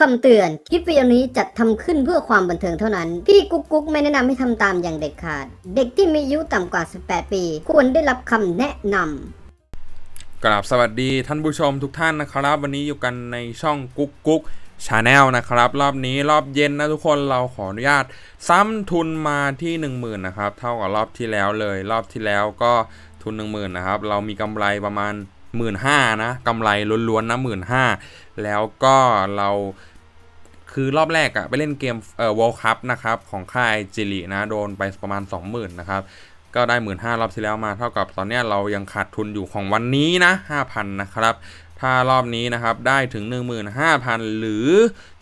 คำเตือน คลิปวิดีโอนี้จัดทำขึ้นเพื่อความบันเทิงเท่านั้น พี่กุ๊กกุ๊กไม่แนะนำให้ทำตามอย่างเด็ดขาด เด็กที่มีอายุต่ำกว่า 18 ปี ควรได้รับคำแนะนำกราบสวัสดีท่านผู้ชมทุกท่านนะครับ วันนี้อยู่กันในช่องกุ๊กกุ๊ก channel นะครับ รอบนี้รอบเย็นนะทุกคนเราขออนุญาต ซ้ำทุนมาที่ 10,000นะครับเท่ากับรอบที่แล้วเลย รอบที่แล้วก็ทุน 10,000นะครับเรามีกำไรประมาณ 1 5ื่นนะกำไรล้วนๆนะหมื่นห้าแล้วก็เรา คือรอบแรกอะไปเล่นเกมเอ่อ World Cup นะครับ ของค่ายจิรินะ โดนไปประมาณ 20,000 นะครับ ก็ได้หมื่นห้ารอบที่แล้วมาเท่ากับตอนเนี้ยเรายังขาดทุนอยู่ของวันนี้นะ 5,000 นะครับ ถ้ารอบนี้นะครับ ได้ถึง 15,000 หรือ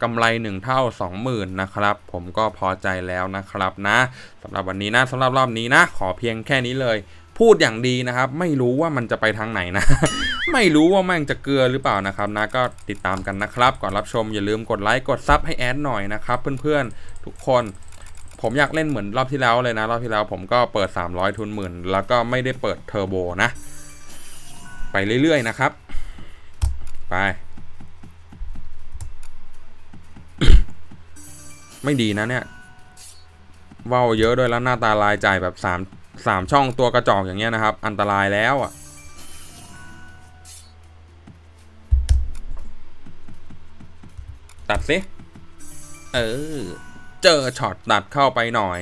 กำไร 1 เท่า 20,000 นะครับ ผมก็พอใจแล้วนะครับนะสำหรับวันนี้นะสำหรับรอบนี้นะ ขอเพียงแค่นี้เลย พูดอย่างดีนะครับ ไม่รู้ว่ามันจะไปทางไหนนะ ไม่รู้ว่ามันจะเกลือหรือเปล่านะครับนะก็ติดตามกันนะครับ ก่อนรับชมอย่าลืมกดไลค์กดซับให้แอดหน่อยนะครับเพื่อนๆทุกคน ผมอยากเล่นเหมือนรอบที่แล้วเลยนะ รอบที่แล้วผมก็เปิด 300 ทุนหมื่น แล้วก็ไม่ได้เปิดเทอร์โบนะ ไปเรื่อยๆนะครับ ไป ไม่ดีนะเนี่ยว่าวเยอะด้วยแล้วหน้าตารายจ่ายแบบ3 สามช่องตัวกระจอกอย่างเงี้ยนะครับ อันตรายแล้วอะตัดสิเออ เจอช็อตตัดเข้าไปหน่อย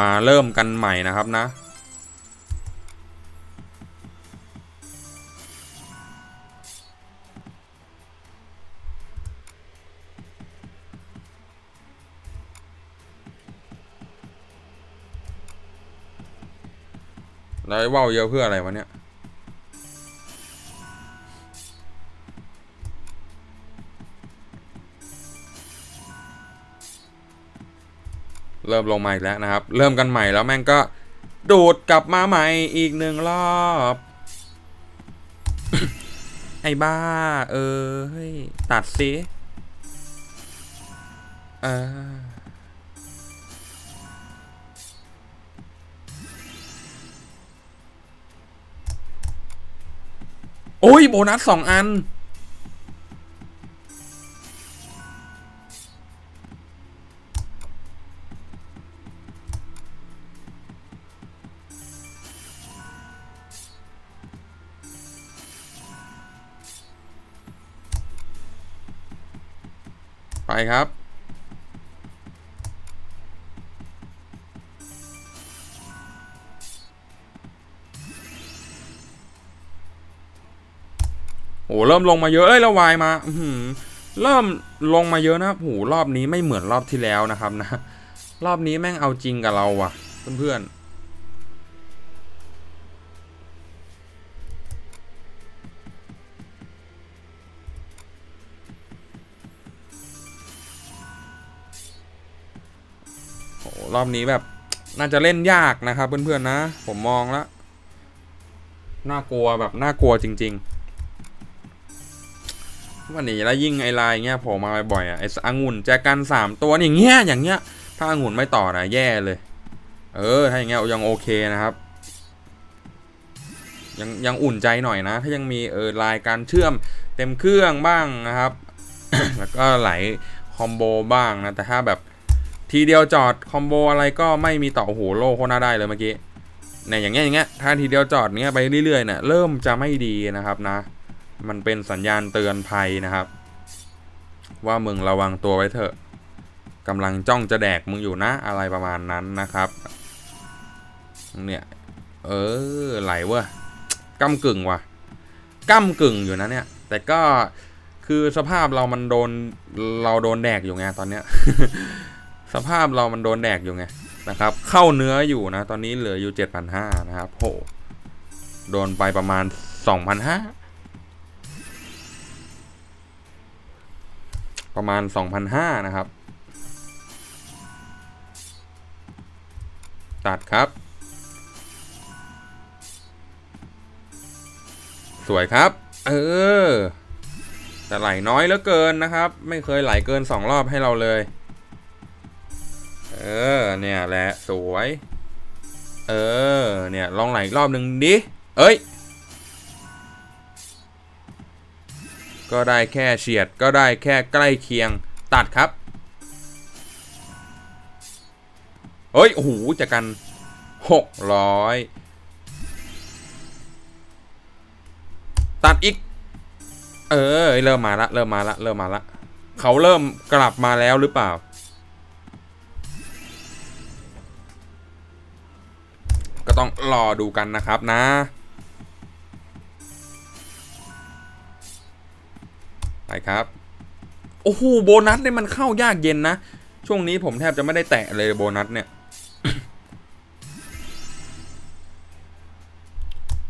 มาเริ่มกันใหม่นะครับนะ แล้วว่าวเยอะเพื่ออะไรวะเนี่ยเริ่มลงมาอีกแล้วนะครับ เริ่มกันใหม่แล้วแม่งก็ดูดกลับมาใหม่อีกหนึ่งรอบ ไอ้บ้า เออเฮ้ตัดสิเออ โอ้ยโบนัสสองอัน ไปครับ โอ้เริ่มลงมาเยอะเอ้ยแล้ววายมาอืเริ่มลงมาเยอะนะครับโหรอบนี้ไม่เหมือนรอบที่แล้วนะครับนะ รอบนี้แม่งเอาจริงกับเราว่ะ เพื่อนๆโหรอบนี้แบบน่าจะเล่นยากนะครับเพื่อนๆนะ ผมมองแล้วน่ากลัวแบบน่ากลัวจริง ๆ วันนี้แล้วยิ่งไอ้ลายเงี้ยผล่มาบ่อยอะไอ้องุ่นแจกันสามตัวอย่างเงี้ยอย่างเงี้ย ถ้าองุ่นไม่ต่อนะแย่เลย เออถ้าอย่างเงี้ยยังโอเคนะครับยังยังอุ่นใจหน่อยนะ ถ้ายังมีเออลายการเชื่อมเต็มเครื่องบ้างนะครับ แล้วก็ไหลคอมโบบ้างนะแต่ถ้าแบบทีเดียวจอดคอมโบอะไรก็ไม่มีต่อโอ้โหโลโคน่าได้เลยเมื่อกี้เนี่ยอย่างเงี้ยอย่างเงี้ยถ้าทีเดียวจอดเงี้ยไปเรื่อยๆเนี่ยเริ่มจะไม่ดีนะครับนะ มันเป็นสัญญาณเตือนภัยนะครับ ว่ามึงระวังตัวไว้เถอะกำลังจ้องจะแดกมึงอยู่นะอะไรประมาณนั้นนะครับ เนี่ยเออไหลเว้ยก้ากึ่งว่ะก้ากึ่งอยู่นะเนี่ย แต่ก็คือสภาพเรามันโดนเราโดนแดกอยู่ไงตอนเนี้ย สภาพเรามันโดนแดกอยู่ไงนะครับ เข้าเนื้ออยู่นะ ตอนนี้เหลืออยู่เจ็ดพันห้านะครับโหโดนไปประมาณสองพันห้า ประมาณ 2,500 นะครับ ตัดครับ สวยครับ เออ แต่ไหลน้อยเหลือเกินนะครับ ไม่เคยไหลเกิน 2 รอบให้เราเลย เออ เนี่ยแหละ สวย เออ เนี่ย ลองไหลอีกรอบหนึ่งดิ เอ้ย ก็ได้แค่เฉียดก็ได้แค่ใกล้เคียงตัดครับ เฮ้ย โอ้โหจากกันหกร้อยตัดอีก เออ เริ่มมาละ เริ่มมาละ เริ่มมาละ เขาเริ่มกลับมาแล้วหรือเปล่า ก็ต้องรอดูกันนะครับนะ ไปครับ โอ้โหโบนัสเนี่ยมันเข้ายากเย็นนะ ช่วงนี้ผมแทบจะไม่ได้แตะเลยโบนัสเนี่ย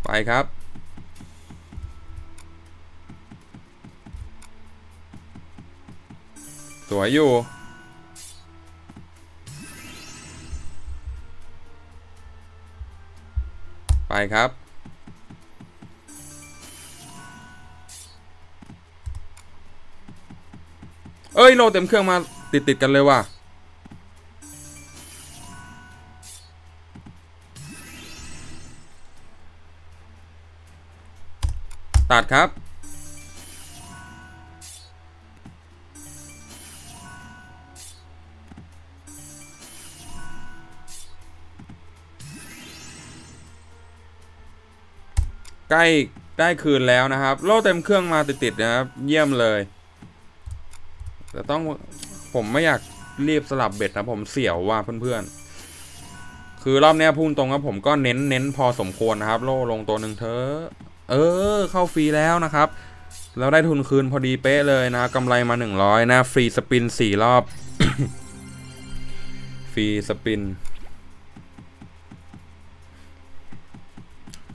ไปครับ สวยอยู่ไปครับ อ้ยโลเต็มเครื่องมาติดติดกันเลยว่ะตัดครับ ใกล้ได้คืนแล้วนะครับ โล่เต็มเครื่องมาติดๆนะครับ เยี่ยมเลย แต่ต้องผมไม่อยากรีบสลับเบ็ดนะผมเสี่ยวว่าเพื่อนๆ คือรอบเนี้ยพูดตรงครับผมก็เน้นเน้นพอสมควรนะครับ โล่ลงตัวหนึ่งเธอเออ เข้าฟรีแล้วนะครับ แล้วได้ทุนคืนพอดีเป๊ะเลยนะกำไรมา 100 นะ ฟรีสปิน 4 รอบ ฟรีสปิน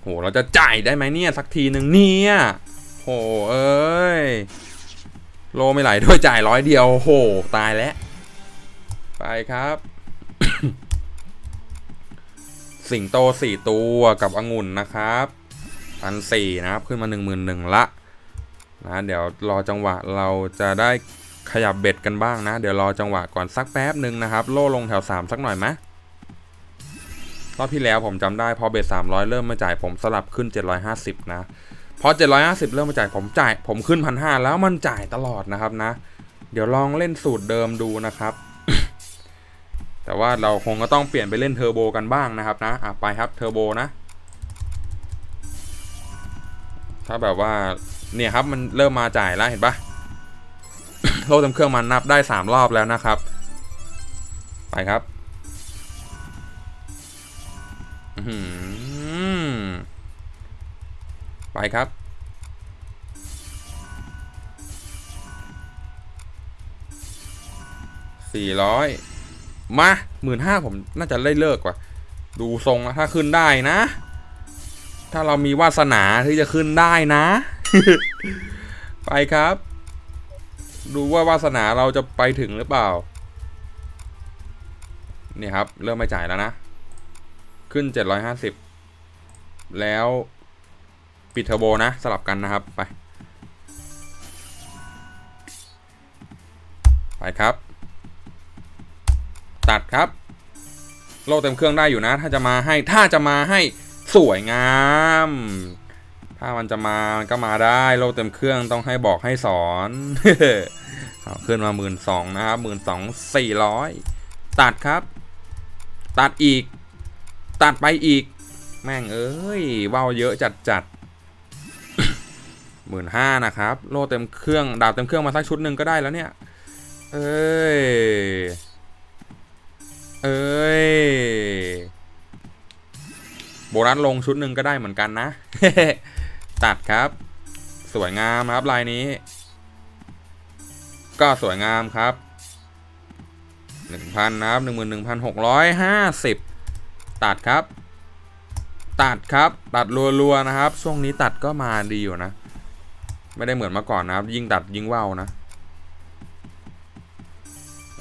โหเราจะจ่ายได้ไหมเนี่ย สักทีหนึ่งเนี่ยโหเอ้ย โลไม่ไหลด้วยจ่ายร้อยเดียวโหตายแล้ว ไปครับ สิงโตสี่ตัวกับองุ่นนะครับพันสี่นะครับ ขึ้นมาหนึ่งหมื่นหนึ่งละนะเดี๋ยวรอจังหวะเราจะได้ขยับเบ็ดกันบ้างนะ เดี๋ยวรอจังหวะก่อนสักแป๊บหนึ่งนะครับ โล่ลงแถวสามสักหน่อยไหมรอบที่แล้วผมจำได้พอเบ็ดสามร้อยเริ่มมาจ่ายผมสลับขึ้นเจ็ดร้อยห้าสิบนะ พอ 750 เริ่มมาจ่ายผมจ่ายผมขึ้นพันห้าแล้วมันจ่ายตลอดนะครับนะ เดี๋ยวลองเล่นสูตรเดิมดูนะครับ แต่ว่าเราคงก็ต้องเปลี่ยนไปเล่นเทอร์โบกันบ้างนะครับนะอะไปครับเทอร์โบนะ ถ้าแบบว่าเนี่ยครับมันเริ่มมาจ่ายแล้วเห็นปะโลเต็มเครื่องมันนับได้ 3 รอบแล้วนะครับ ไปครับ อื ไปครับ สี่ร้อยมาหมื่นห้าผมน่าจะได้เลิกว่ะดูทรงแล้วถ้าขึ้นได้นะ ถ้าเรามีวาสนาที่จะขึ้นได้นะ ไปครับ ดูว่าวาสนาเราจะไปถึงหรือเปล่านี่ครับ เริ่มไม่จ่ายแล้วนะ ขึ้น 750 แล้ว ปิดเทอร์โบนะสลับกันนะครับไป ไปครับ ตัดครับ โลเต็มเครื่องได้อยู่นะ ถ้าจะมาให้ถ้าจะมาให้สวยงาม ถ้ามันจะมามันก็มาได้โลเต็มเครื่องต้องให้บอกให้สอนเอาขึ้นมาหมื่นสองนะครับหมื่นสองสี่ร้อยตัดครับ ตัดอีก ตัดไปอีก แม่งเอ้ยว่าเยอะจัดจัด หมื่นห้านะครับ โล่เต็มเครื่อง ดาวเต็มเครื่องมาสักชุดหนึ่งก็ได้แล้วเนี่ย เอ้ย เอ้ย โบนัสลงชุดหนึ่งก็ได้เหมือนกันนะ ตัดครับ สวยงามครับลายนี้ ก็สวยงามครับหนึ่งพันนะครับหนึ่งหมื่นหนึ่งพันหกร้อยห้าสิบตัดครับ ตัดครับ ตัดรัวๆนะครับ ช่วงนี้ตัดก็มาดีอยู่นะ ไม่ได้เหมือนเมื่อก่อนนะครับ ยิ่งตัดยิ่งว่าวนะ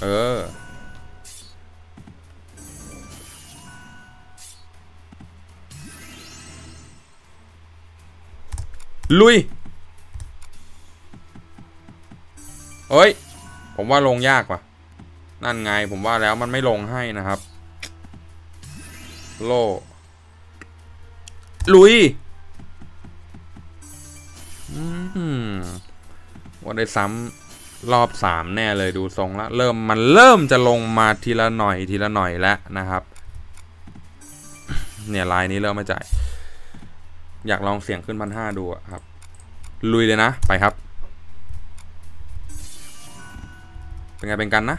เออ ลุยเฮ้ย ผมว่าลงยากว่ะ นั่นไงผมว่าแล้วมันไม่ลงให้นะครับ โล ลุย ว่าได้ซ้ำรอบสามแน่เลยดูทรงแล้วเริ่มมันเริ่มจะลงมาทีละหน่อยทีละหน่อยแล้วนะครับ เนี่ยลายนี้เริ่มไม่จ่ายอยากลองเสียงขึ้นพันห้าดูครับ ลุยเลยนะ ไปครับ เป็นไงเป็นกันนะ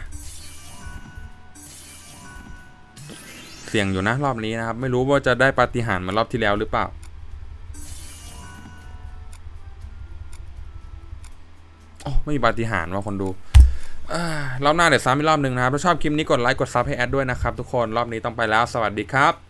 เสี่ยงอยู่นะรอบนี้นะครับ ไม่รู้ว่าจะได้ปาฏิหาริย์เหมือนรอบที่แล้วหรือเปล่า ไม่มีปาฏิหาริย์ว่าคนดูรอบหน้าเดี๋ยวซ้ำอีกรอบหนึ่งนะครับ ถ้าชอบคลิปนี้กดไลค์กดซับให้แอดด้วยนะครับทุกคน รอบนี้ต้องไปแล้ว สวัสดีครับ